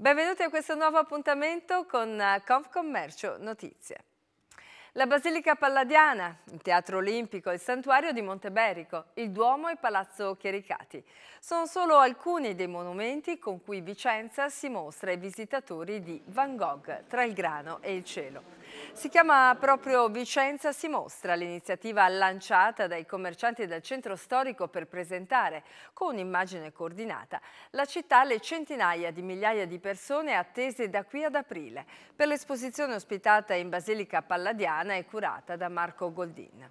Benvenuti a questo nuovo appuntamento con eh, Confcommercio Notizie. La Basilica Palladiana, il Teatro Olimpico, il Santuario di Monteberico, il Duomo e Palazzo Chiericati. Sono solo alcuni dei monumenti con cui Vicenza si mostra ai visitatori di Van Gogh tra il grano e il cielo. Si chiama proprio Vicenza si mostra, l'iniziativa lanciata dai commercianti del centro storico per presentare, con un'immagine coordinata, la città alle centinaia di migliaia di persone attese da qui ad aprile, per l'esposizione ospitata in Basilica Palladiana e curata da Marco Goldin.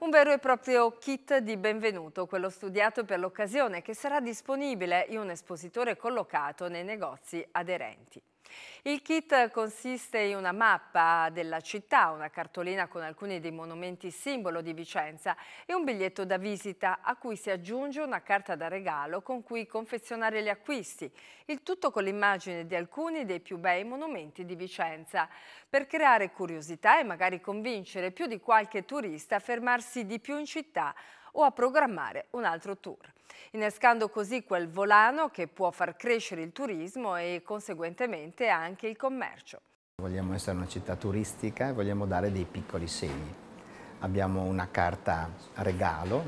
Un vero e proprio kit di benvenuto, quello studiato per l'occasione, che sarà disponibile in un espositore collocato nei negozi aderenti. Il kit consiste in una mappa della città, una cartolina con alcuni dei monumenti simbolo di Vicenza e un biglietto da visita a cui si aggiunge una carta da regalo con cui confezionare gli acquisti, il tutto con l'immagine di alcuni dei più bei monumenti di Vicenza, per creare curiosità e magari convincere più di qualche turista a fermarsi di più in città o a programmare un altro tour, innescando così quel volano che può far crescere il turismo e conseguentemente anche il commercio. Vogliamo essere una città turistica e vogliamo dare dei piccoli segni. Abbiamo una carta regalo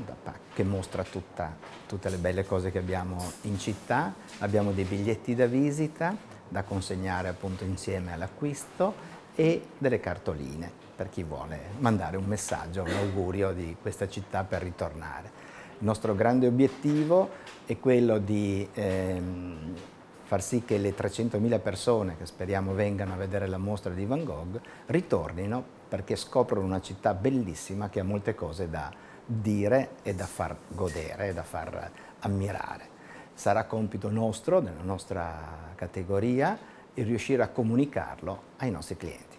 che mostra tutta, tutte le belle cose che abbiamo in città, abbiamo dei biglietti da visita da consegnare appunto insieme all'acquisto e delle cartoline per chi vuole mandare un messaggio, un augurio di questa città per ritornare. Il nostro grande obiettivo è quello di ehm, far sì che le 300.000 persone che speriamo vengano a vedere la mostra di Van Gogh ritornino perché scoprono una città bellissima che ha molte cose da dire e da far godere e da far ammirare. Sarà compito nostro, della nostra categoria, il riuscire a comunicarlo ai nostri clienti.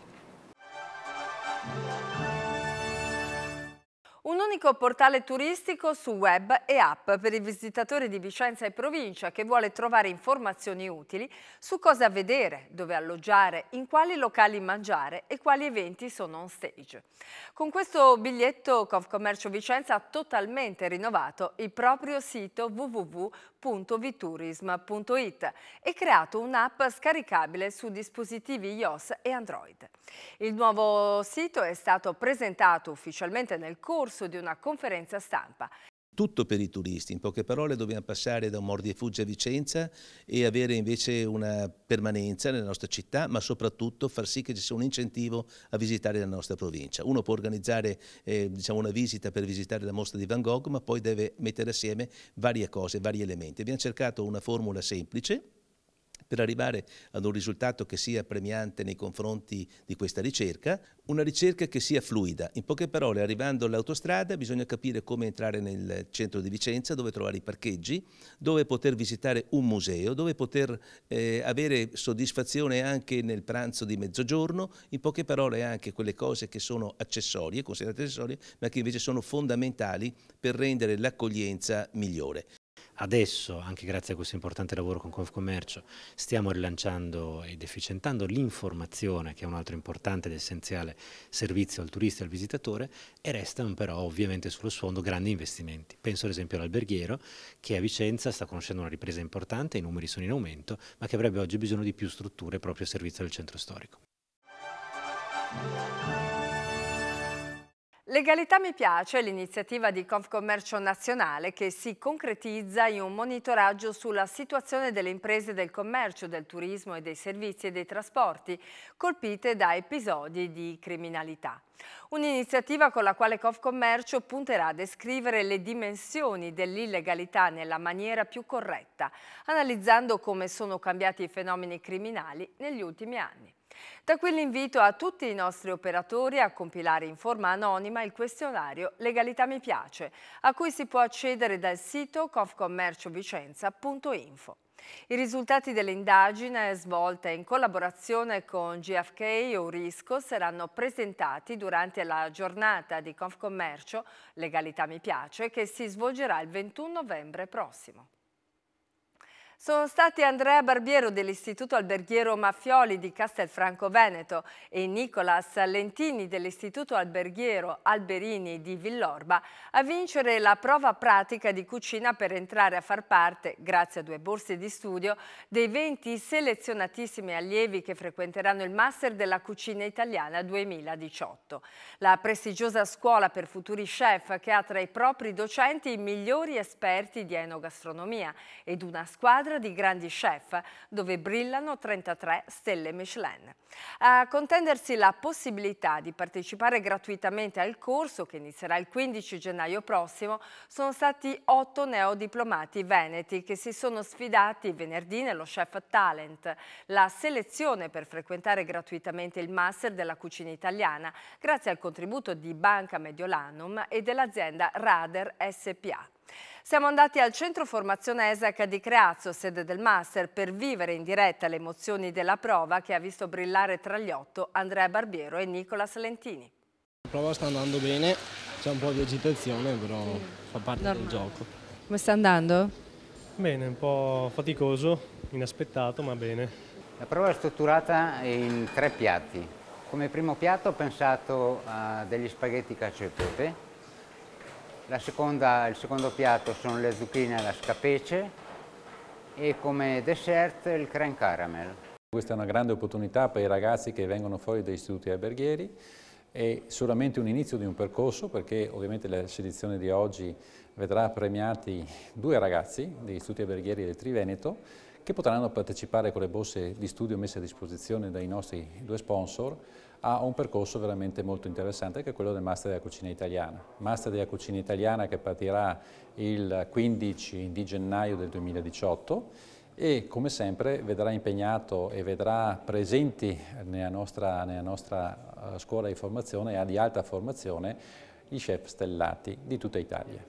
Un unico portale turistico su web e app per i visitatori di Vicenza e provincia che vuole trovare informazioni utili su cosa vedere, dove alloggiare, in quali locali mangiare e quali eventi sono on stage. Con questo biglietto Confcommercio Vicenza ha totalmente rinnovato il proprio sito www.viturism.it e creato un'app scaricabile su dispositivi iOS e Android. Il nuovo sito è stato presentato ufficialmente nel corso di una conferenza stampa. Tutto per i turisti, in poche parole dobbiamo passare da un mordi e fuggi a Vicenza e avere invece una permanenza nella nostra città, ma soprattutto far sì che ci sia un incentivo a visitare la nostra provincia. Uno può organizzare eh, diciamo una visita per visitare la mostra di Van Gogh, ma poi deve mettere assieme varie cose, vari elementi. Abbiamo cercato una formula semplice, per arrivare ad un risultato che sia premiante nei confronti di questa ricerca, una ricerca che sia fluida. In poche parole, arrivando all'autostrada bisogna capire come entrare nel centro di Vicenza, dove trovare i parcheggi, dove poter visitare un museo, dove poter eh, avere soddisfazione anche nel pranzo di mezzogiorno, in poche parole anche quelle cose che sono accessorie, considerate accessorie, ma che invece sono fondamentali per rendere l'accoglienza migliore. Adesso, anche grazie a questo importante lavoro con Confcommercio, stiamo rilanciando ed efficientando l'informazione, che è un altro importante ed essenziale servizio al turista e al visitatore, e restano però ovviamente sullo sfondo grandi investimenti. Penso ad esempio all'alberghiero, che a Vicenza sta conoscendo una ripresa importante, i numeri sono in aumento, ma che avrebbe oggi bisogno di più strutture proprio a servizio del centro storico. Legalità mi piace è l'iniziativa di Confcommercio Nazionale che si concretizza in un monitoraggio sulla situazione delle imprese del commercio, del turismo e dei servizi e dei trasporti colpite da episodi di criminalità. Un'iniziativa con la quale Confcommercio punterà a descrivere le dimensioni dell'illegalità nella maniera più corretta, analizzando come sono cambiati i fenomeni criminali negli ultimi anni. Da qui l'invito a tutti i nostri operatori a compilare in forma anonima il questionario Legalità mi piace, a cui si può accedere dal sito confcommerciovicenza.info. I risultati dell'indagine svolta in collaborazione con GFK e Urisco saranno presentati durante la giornata di Confcommercio Legalità mi piace che si svolgerà il 21 novembre prossimo. Sono stati Andrea Barbiero dell'Istituto Alberghiero Maffioli di Castelfranco Veneto e Nicolas Lentini dell'Istituto Alberghiero Alberini di Villorba a vincere la prova pratica di cucina per entrare a far parte, grazie a due borse di studio, dei 20 selezionatissimi allievi che frequenteranno il Master della Cucina Italiana 2018. La prestigiosa scuola per futuri chef che ha tra i propri docenti i migliori esperti di enogastronomia ed una squadra squadra di grandi chef, dove brillano 33 stelle Michelin. A contendersi la possibilità di partecipare gratuitamente al corso, che inizierà il 15 gennaio prossimo, sono stati otto neodiplomati veneti che si sono sfidati venerdì nello Chef Talent, la selezione per frequentare gratuitamente il Master della cucina italiana, grazie al contributo di Banca Mediolanum e dell'azienda Rader SPA. Siamo andati al centro formazione ESAC di Creazzo, sede del Master, per vivere in diretta le emozioni della prova che ha visto brillare tra gli otto Andrea Barbiero e Nicola Salentini. La prova sta andando bene, c'è un po' di agitazione, però fa parte Normale. del gioco. Come sta andando? Bene, un po' faticoso, inaspettato, ma bene. La prova è strutturata in tre piatti. Come primo piatto ho pensato a degli spaghetti cacio e pepe, Seconda, il secondo piatto sono le zucchine alla scapece e come dessert il creme caramel. Questa è una grande opportunità per i ragazzi che vengono fuori dagli istituti alberghieri, è solamente un inizio di un percorso perché ovviamente la selezione di oggi vedrà premiati due ragazzi degli istituti alberghieri del Triveneto che potranno partecipare con le borse di studio messe a disposizione dai nostri due sponsor a un percorso veramente molto interessante che è quello del Master della Cucina Italiana. Master della Cucina Italiana che partirà il 15 di gennaio del 2018 e come sempre vedrà impegnato e vedrà presenti nella nostra, nella nostra eh, scuola di formazione e di alta formazione i chef stellati di tutta Italia.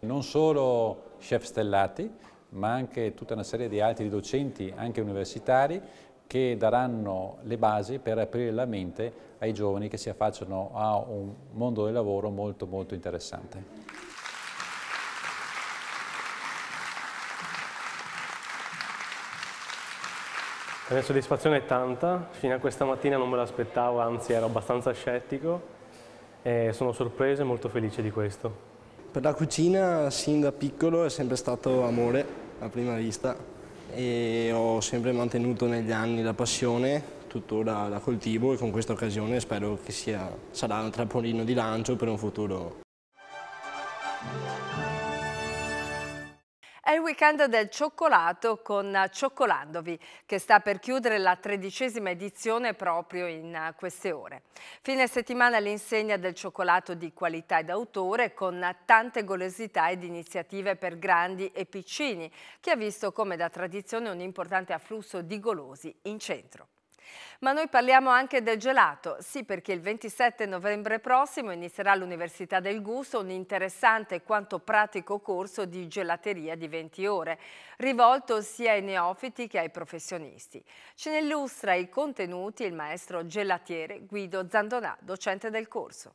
Non solo chef stellati, ma anche tutta una serie di altri docenti, anche universitari, che daranno le basi per aprire la mente ai giovani che si affacciano a un mondo del lavoro molto molto interessante. La mia soddisfazione è tanta, fino a questa mattina non me l'aspettavo, anzi ero abbastanza scettico e sono sorpreso e molto felice di questo. Per la cucina sin da piccolo è sempre stato amore a prima vista e ho sempre mantenuto negli anni la passione, tuttora la coltivo e con questa occasione spero che sia, sarà un trampolino di lancio per un futuro È il weekend del cioccolato con Cioccolandovi, che sta per chiudere la tredicesima edizione proprio in queste ore. Fine settimana all'insegna del cioccolato di qualità ed autore con tante golosità ed iniziative per grandi e piccini, che ha visto come da tradizione un importante afflusso di golosi in centro. Ma noi parliamo anche del gelato, sì perché il 27 novembre prossimo inizierà all'Università del Gusto un interessante quanto pratico corso di gelateria di 20 ore, rivolto sia ai neofiti che ai professionisti. Ce ne illustra i contenuti il maestro gelatiere Guido Zandonà, docente del corso.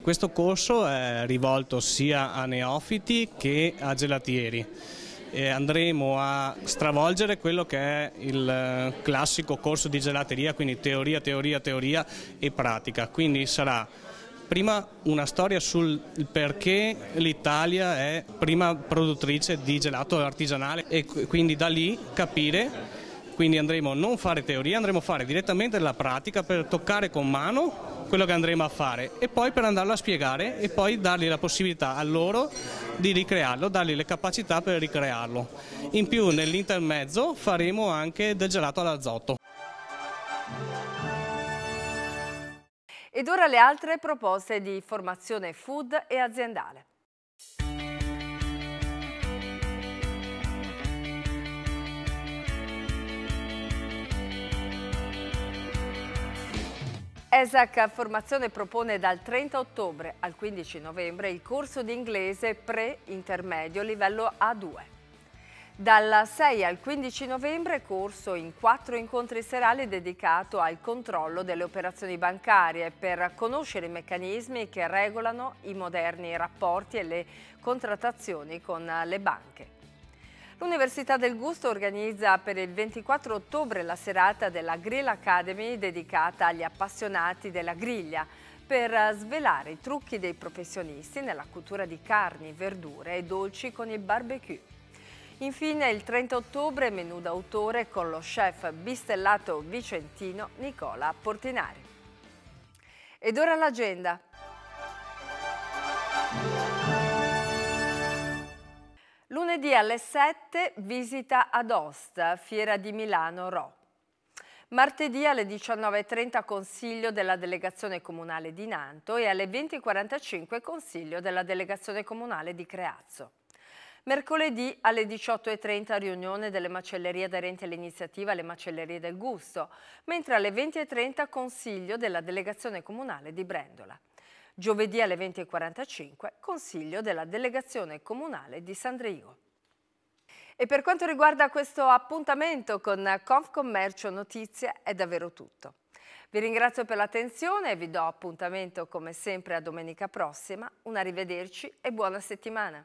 Questo corso è rivolto sia a neofiti che a gelatieri e andremo a stravolgere quello che è il eh, classico corso di gelateria, quindi teoria, teoria, teoria e pratica. Quindi sarà prima una storia sul perché l'Italia è prima produttrice di gelato artigianale e quindi da lì capire quindi andremo a non fare teoria, andremo a fare direttamente la pratica per toccare con mano quello che andremo a fare e poi per andarlo a spiegare e poi dargli la possibilità a loro di ricrearlo, dargli le capacità per ricrearlo. In più nell'intermezzo faremo anche del gelato all'azoto. Ed ora le altre proposte di formazione food e aziendale. ESAC Formazione propone dal 30 ottobre al 15 novembre il corso di inglese pre-intermedio livello A2. Dal 6 al 15 novembre corso in quattro incontri serali dedicato al controllo delle operazioni bancarie per conoscere i meccanismi che regolano i moderni rapporti e le contrattazioni con le banche. L'Università del Gusto organizza per il 24 ottobre la serata della Grill Academy dedicata agli appassionati della griglia per svelare i trucchi dei professionisti nella cottura di carni, verdure e dolci con il barbecue. Infine il 30 ottobre menù d'autore con lo chef bistellato vicentino Nicola Portinari. Ed ora l'agenda. Lunedì alle 7 visita ad Ost, Fiera di Milano Ro. Martedì alle 19.30 Consiglio della Delegazione Comunale di Nanto e alle 20.45 Consiglio della Delegazione Comunale di Creazzo. Mercoledì alle 18.30 riunione delle macellerie aderenti all'iniziativa Le Macellerie del Gusto, mentre alle 20.30 Consiglio della Delegazione Comunale di Brendola. Giovedì alle 20.45 Consiglio della Delegazione Comunale di Sandrigo. E per quanto riguarda questo appuntamento con Confcommercio Notizie è davvero tutto. Vi ringrazio per l'attenzione e vi do appuntamento come sempre a domenica prossima. Un arrivederci e buona settimana.